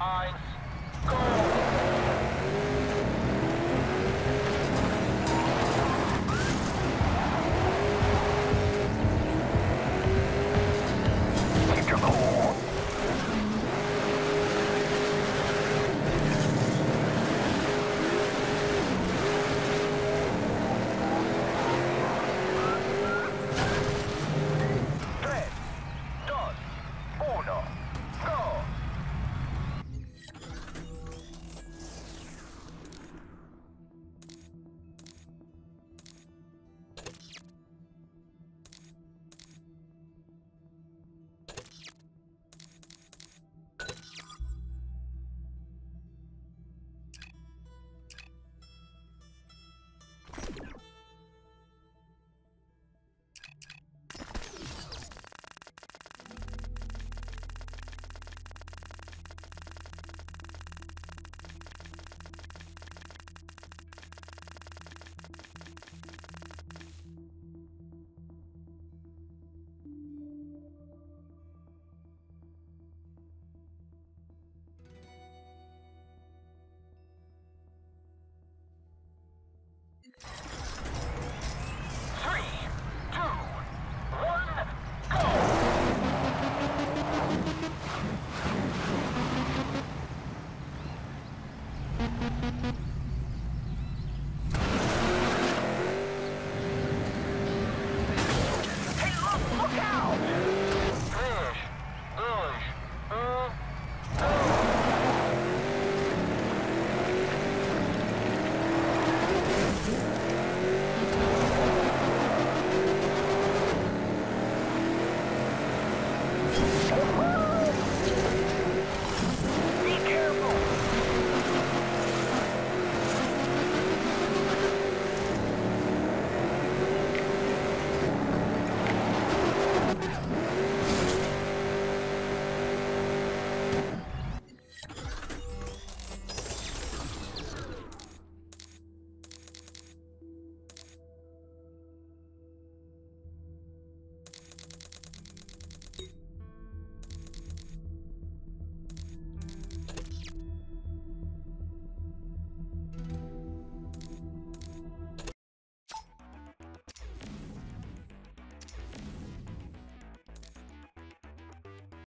I